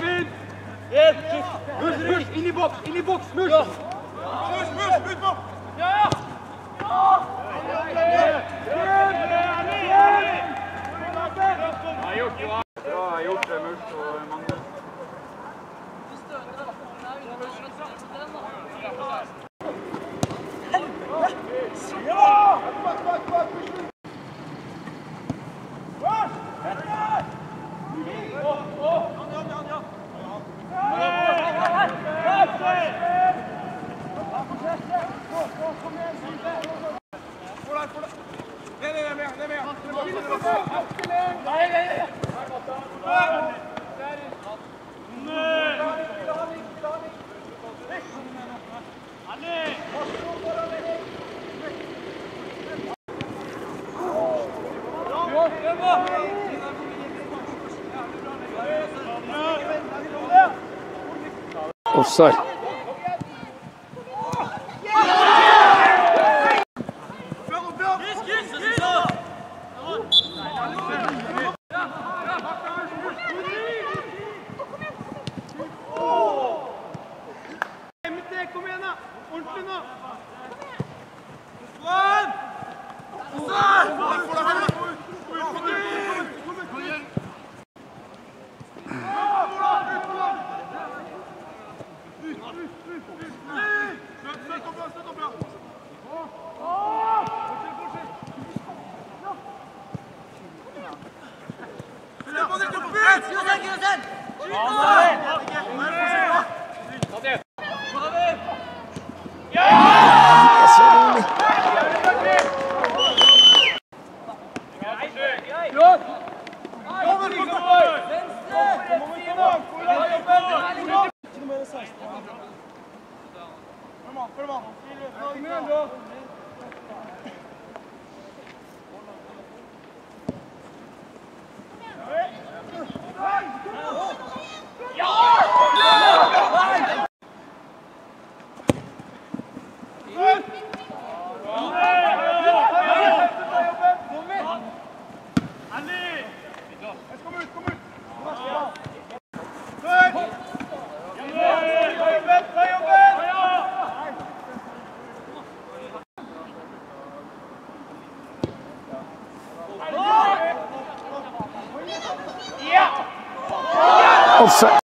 Kevin! Mus, mus, inn i boks, inn i boks, mus! Bra gjort, Bra gjort, Mus og Magnus. Offside. 기호선 기호선 Fermo, fermo. Fermo, fermo. Offside.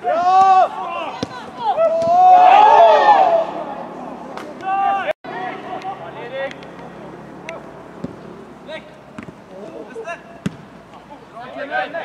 Slå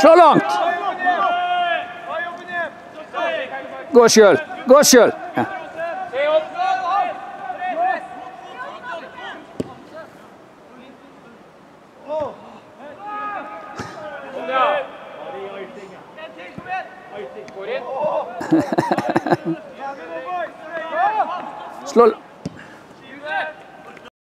Slå langt! Gå sjøl. Gå sjøl. Slå